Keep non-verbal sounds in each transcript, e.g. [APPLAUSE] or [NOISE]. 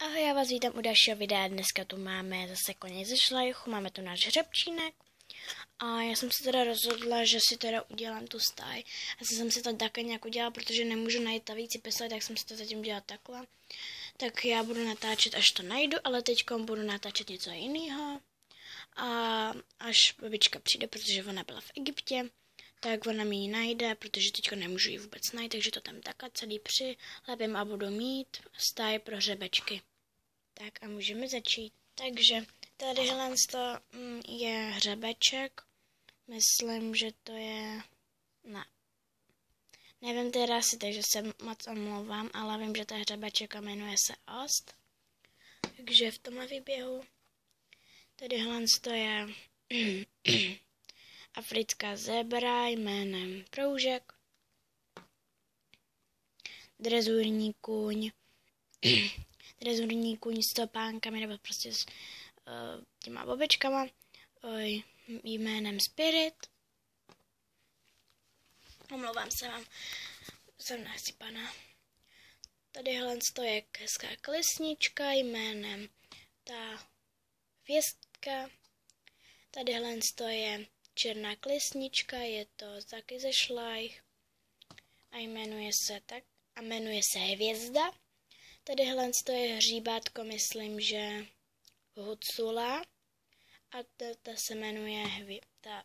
Ahoj, já vás vítám u dalšího videa. Dneska tu máme zase koně ze šlajchu, máme tu náš hřebčínek. A já jsem se teda rozhodla, že si teda udělám tu stáj. Já jsem si to také nějak udělala, protože nemůžu najít ta víc pistole, tak jsem si to zatím dělala takhle. Tak já budu natáčet, až to najdu, ale teď budu natáčet něco jiného. A až babička přijde, protože ona byla v Egyptě, tak ona mi ji najde, protože teďka nemůžu ji vůbec najít, takže to tam taká celý přilepím a budu mít stáj pro hřebečky. Tak a můžeme začít. Takže tady to mm, je hřebeček. Myslím, že to je... Ne. Nevím ty rasy, takže se moc omlouvám, ale vím, že to je hřebeček a jmenuje se Ost. Takže v tomhle výběhu tady to je [CLEARS THROAT] africká zebra jménem Proužek, drezurní kůň, [CLEARS THROAT] drezurní kůň s topánkami nebo prostě s uh, těma bobečkama uh, jménem Spirit. Omlouvám se vám, jsem nasypaná. Tady to je hezká klesnička jménem ta věstka. Tady to je černá klesnička, je to taky ze šlajch a jmenuje se tak a jmenuje se Hvězda. Tady to je hříbátko, myslím, že Hucula a ta, ta se jmenuje hvězda ta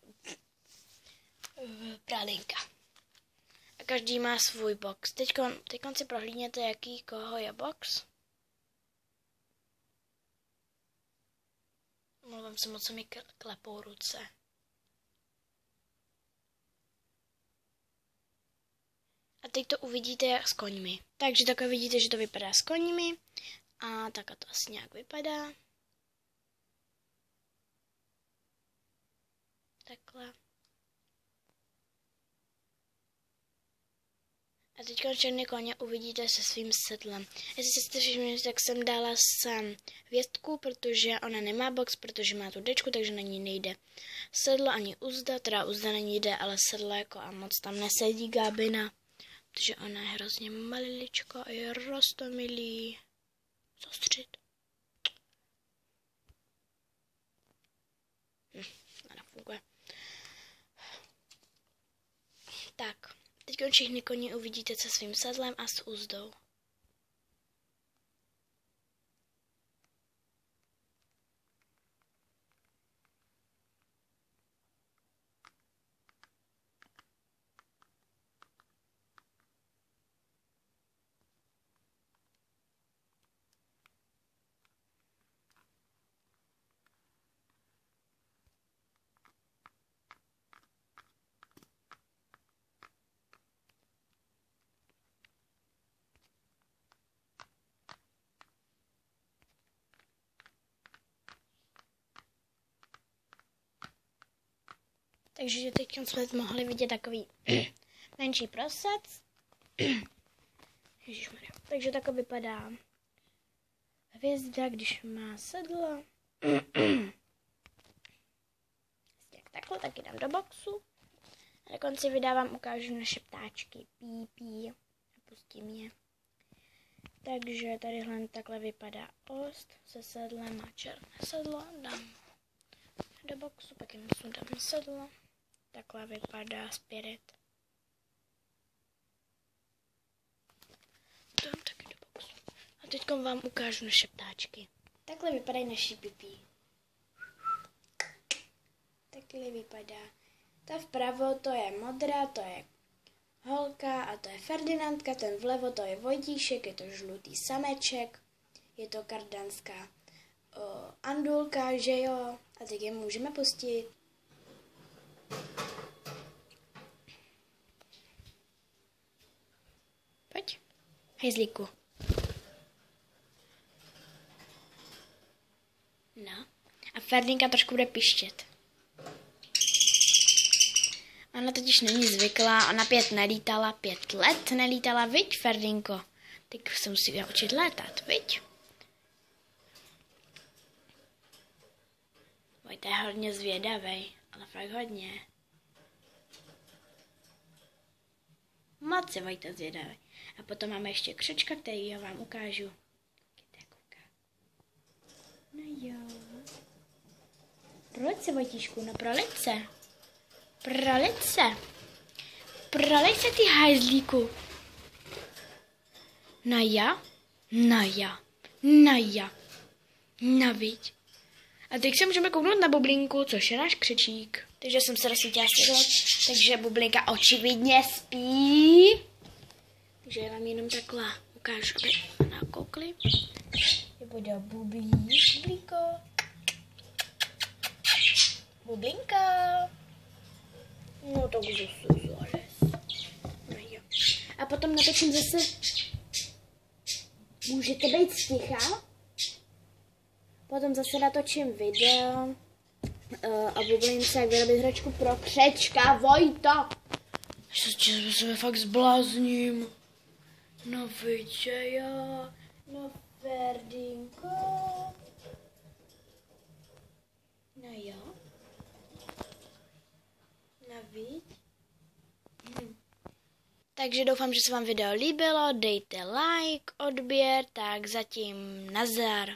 pralinka. A každý má svůj box. Teď si prohlídněte, jaký koho je box. Mluvím se moc, mi klepou ruce. A teď to uvidíte s koňmi. Takže takhle vidíte, že to vypadá s koňmi. A tak to asi nějak vypadá. Takhle. A teď všechny koně uvidíte se svým sedlem. Jestli jste všimli, tak jsem dala sem věstku, protože ona nemá box, protože má tu dečku, takže na ní nejde sedlo ani uzda, teda uzda není jde, ale sedlo jako a moc tam nesedí Gábina, protože ona je hrozně maliličko a je rostomilý. Zostřit. Hm, nefunguje. Tak. Teď všechny koně uvidíte se svým sedlem a s úzdou. Takže teď jsme mohli vidět takový [CLEARS THROAT] menší prosec. Ježišmarja. Takže tak vypadá hvězda, když má sedlo. [CLEARS THROAT] Jak takhle, taky dám do boxu. A na konci videa vám ukážu naše ptáčky. Pí, pí. A pustím je. Takže tadyhle takhle vypadá ost se sedlem a černé sedlo. Dám do boxu, pak jim dám sedlo. Takhle vypadá Spirit. Dám taky do boxu. A teď vám ukážu naše ptáčky. Takhle vypadají naši pipí. Takhle vypadá. Ta vpravo to je modrá, to je holka a to je Ferdinandka, ten vlevo to je Vojtíšek, je to žlutý sameček, je to kardanská o, andulka, že jo, a teď je můžeme pustit. Pojď. Hejzlíku. No. A Ferdinka trošku bude pištět. Ona totiž není zvyklá, ona pět nelítala, pět let nelítala, viď, Ferdinko? Teď se musí naučit létat, viď? Vojta je hodně zvědavej, ale fakt hodně. Moc se Vojta zvědavý. A potom máme ještě křečka, který vám ukážu. jo. Proleď se, Vojtíšku, no proleď se. Proleď se. Ty hajzlíku. Na ja, na ja, na ja, na viď. A teď se můžeme kouknout na bublinku, což je náš křečík. Takže jsem se rozsvítila světlo, takže bublinka očividně spí. Takže já vám jenom takhle ukážu, aby nakoukli. Je bude bublí, bublinko. Bublinka. No tak zase zales. No jo. A potom natočím zase... Můžete být sticha? Potom zase natočím video uh, a bublince, jak vyrobit hračku pro křečka, Vojta. Já se fakt zblázním. No já, no Ferdinko. No jo. No viď. Hm. Takže doufám, že se vám video líbilo, dejte like, odběr, tak zatím nazar.